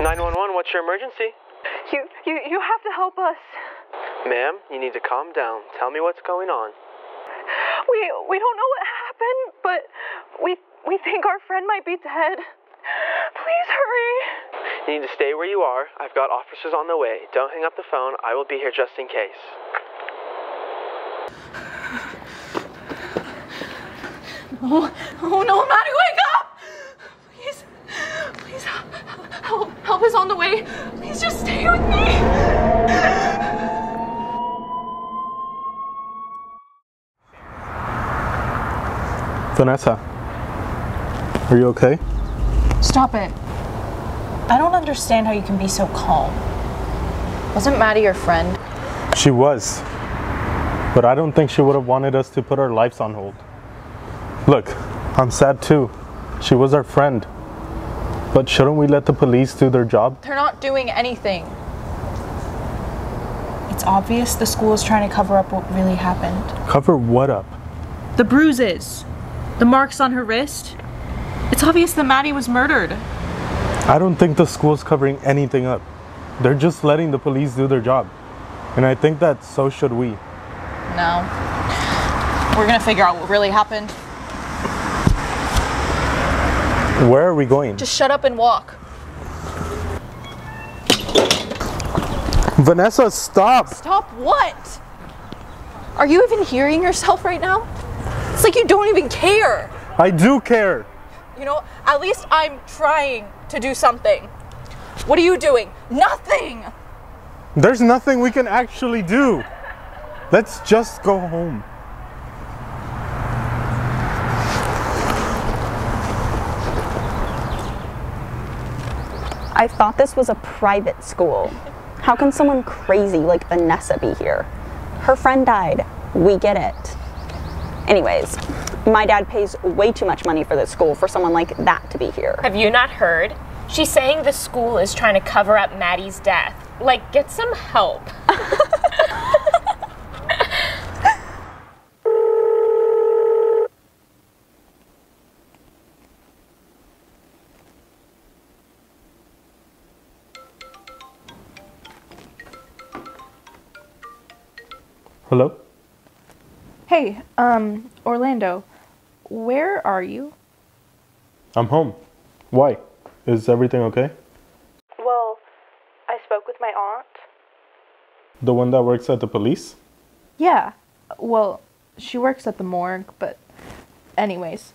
911, what's your emergency? You, you, you have to help us. Ma'am, you need to calm down. Tell me what's going on. We, we don't know what happened, but we, we think our friend might be dead. Please hurry. You need to stay where you are. I've got officers on the way. Don't hang up the phone. I will be here just in case. Oh, oh no, Maddie, wake up! Please, please help, help, help is on the way. Please just stay with me. Vanesa, are you okay? Stop it. I don't understand how you can be so calm. Wasn't Maddie your friend? She was. But I don't think she would have wanted us to put our lives on hold. Look, I'm sad too. She was our friend. But shouldn't we let the police do their job? They're not doing anything. It's obvious the school is trying to cover up what really happened. Cover what up? The bruises, the marks on her wrist. It's obvious that Maddie was murdered. I don't think the school's covering anything up. They're just letting the police do their job. And I think that so should we. No. We're gonna figure out what really happened. Where are we going? Just shut up and walk. Vanesa, stop! Stop what? Are you even hearing yourself right now? It's like you don't even care. I do care! You know, at least I'm trying to do something. What are you doing? Nothing! There's nothing we can actually do. Let's just go home. I thought this was a private school. How can someone crazy like Vanesa be here? Her friend died. We get it. Anyways, my dad pays way too much money for this school for someone like that to be here. Have you not heard? She's saying the school is trying to cover up Maddie's death. Like, get some help. Hey, um, Orlando, where are you? I'm home. Why? Is everything okay? Well, I spoke with my aunt. The one that works at the police? Yeah, well, she works at the morgue, but, anyways.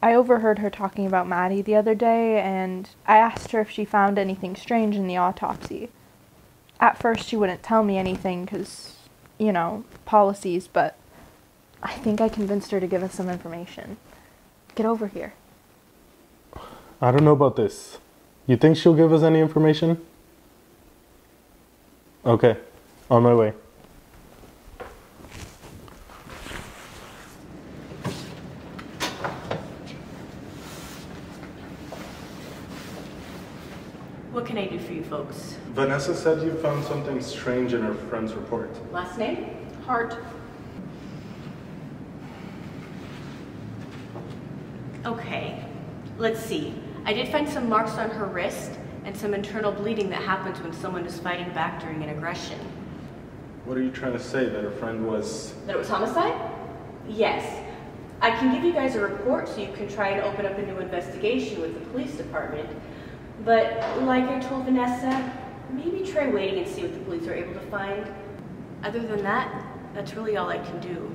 I overheard her talking about Maddie the other day, and I asked her if she found anything strange in the autopsy. At first, she wouldn't tell me anything because, you know, policies, but I think I convinced her to give us some information. Get over here. I don't know about this. You think she'll give us any information? Okay, on my way. What can I do for you folks? Vanesa said you found something strange in her friend's report. Last name? Hart. Okay. Let's see. I did find some marks on her wrist and some internal bleeding that happens when someone is fighting back during an aggression. What are you trying to say? That her friend was. That it was homicide? Yes. I can give you guys a report so you can try and open up a new investigation with the police department. But like I told Vanesa, maybe try waiting and see what the police are able to find. Other than that, that's really all I can do.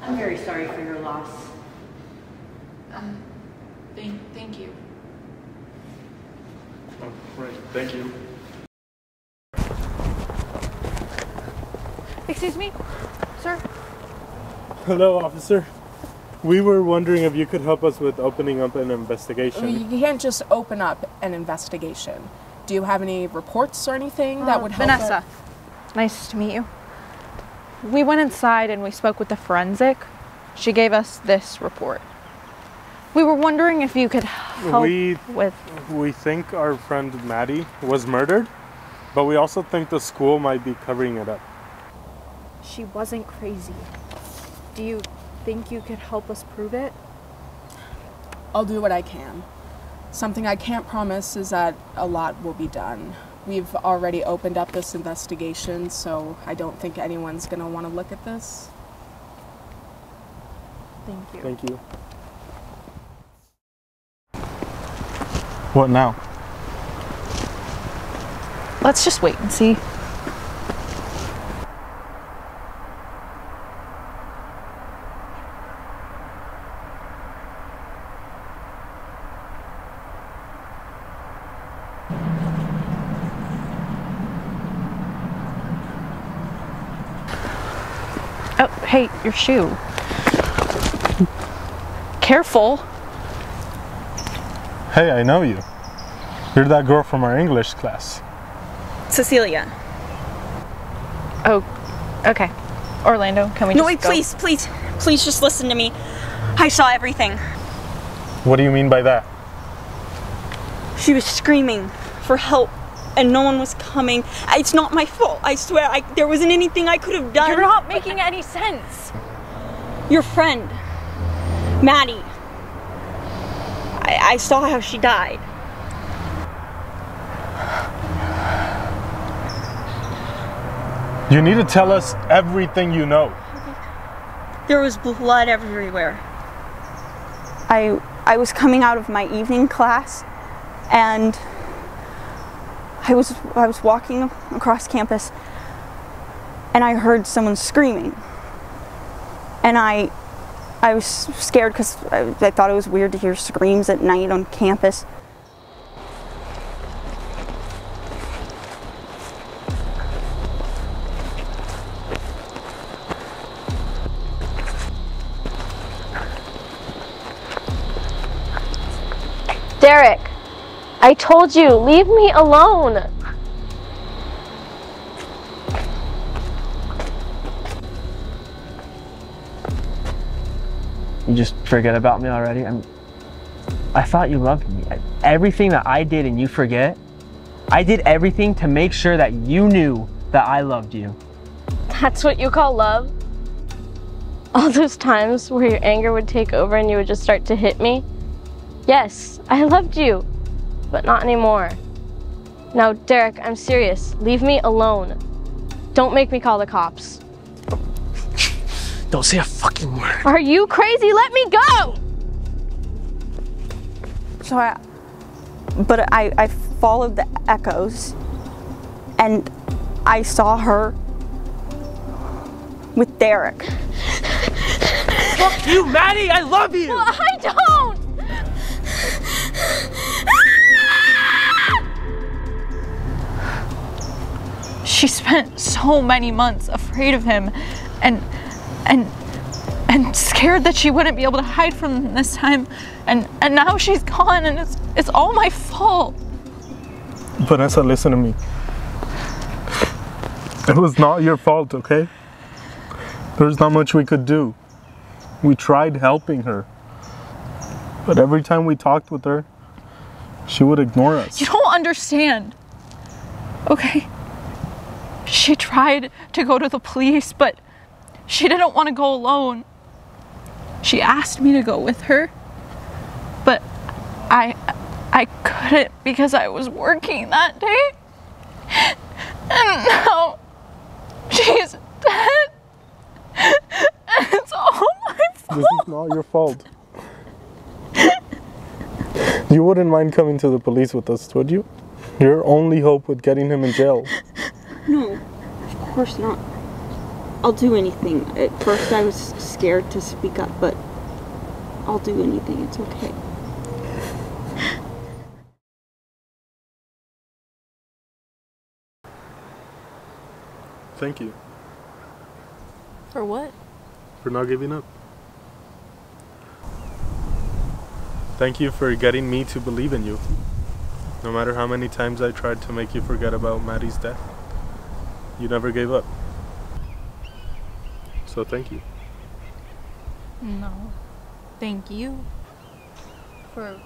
I'm very sorry for your loss. Um, thank, thank you. Oh, right, thank you. Excuse me, sir? Hello, officer. We were wondering if you could help us with opening up an investigation. You can't just open up an investigation. Do you have any reports or anything that Uh, would help? Vanesa, it? nice to meet you. We went inside and we spoke with the forensic. She gave us this report. We were wondering if you could help We- with. We think our friend Maddie was murdered, but we also think the school might be covering it up. She wasn't crazy. Do you think you could help us prove it? I'll do what I can. Something I can't promise is that a lot will be done. We've already opened up this investigation, so I don't think anyone's going to want to look at this. Thank you. Thank you. What now? Let's just wait and see. Oh, hey, your shoe. Careful. Hey, I know you. You're that girl from our English class. Cecilia. Oh, okay. Orlando, can we No, wait, go? please, please, please just listen to me. I saw everything. What do you mean by that? She was screaming for help, and no one was coming. It's not my fault. I swear, I, there wasn't anything I could have done. You're not making any sense. Your friend, Maddie. I, I saw how she died. You need to tell us everything you know. There was blood everywhere. I I was coming out of my evening class and I was I was walking across campus and I heard someone screaming. And I I was scared cuz I, I thought it was weird to hear screams at night on campus. Derek, I told you, leave me alone. You just forget about me already? I'm, I thought you loved me. Everything that I did and you forget, I did everything to make sure that you knew that I loved you. That's what you call love? All those times where your anger would take over and you would just start to hit me? Yes, I loved you, but not anymore. Now, Derek, I'm serious. Leave me alone. Don't make me call the cops. Don't say a fucking word. Are you crazy? Let me go! So I but I I followed the echoes and I saw her with Derek. Fuck you, Maddie! I love you! Well, I don't! She spent so many months afraid of him and and and scared that she wouldn't be able to hide from them this time. And and now she's gone and it's it's all my fault. Vanesa, listen to me. It was not your fault, okay? There's not much we could do. We tried helping her. But every time we talked with her, she would ignore us. You don't understand. Okay. She tried to go to the police, but she didn't want to go alone. She asked me to go with her, but I I couldn't because I was working that day. And now she's dead. And it's all my fault. This is not your fault. You wouldn't mind coming to the police with us, would you? Your only hope with getting him in jail. No, of course not. I'll do anything. At first I was scared to speak up, but I'll do anything. It's okay. Thank you For what? for not giving up. Thank you for getting me to believe in you. No matter how many times I tried to make you forget about Maddie's death, you never gave up. So thank you. No. Thank you for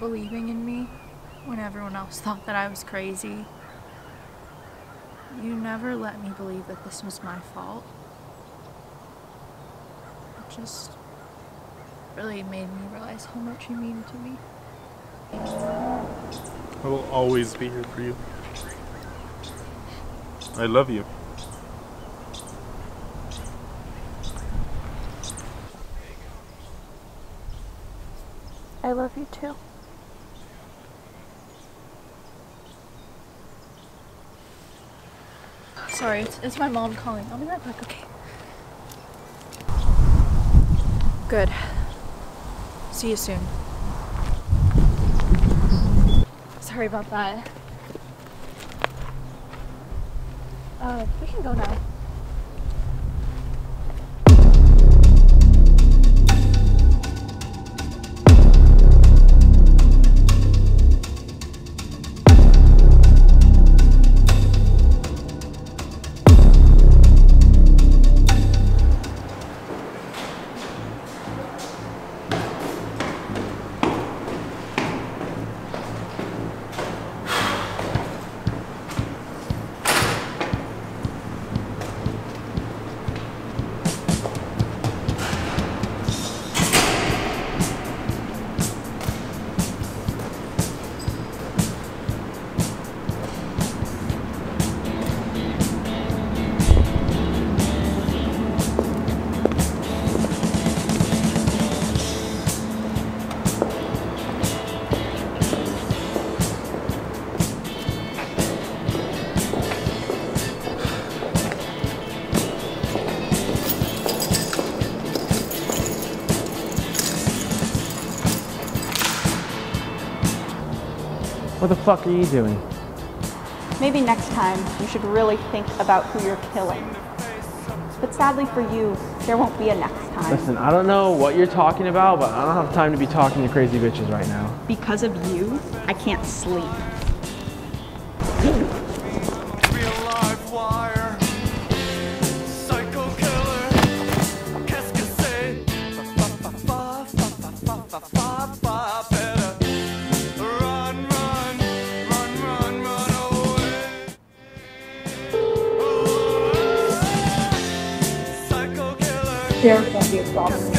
believing in me when everyone else thought that I was crazy. You never let me believe that this was my fault. It just really made me realize how much you mean to me. I will always be here for you. I love you. I love you too. Sorry, it's, it's my mom calling. I'll be right back, okay? Good. See you soon. Sorry about that. Uh, we can go now. What the fuck are you doing? Maybe next time you should really think about who you're killing. But sadly for you, there won't be a next time. Listen, I don't know what you're talking about, but I don't have time to be talking to crazy bitches right now. Because of you, I can't sleep. Gonna be a problem.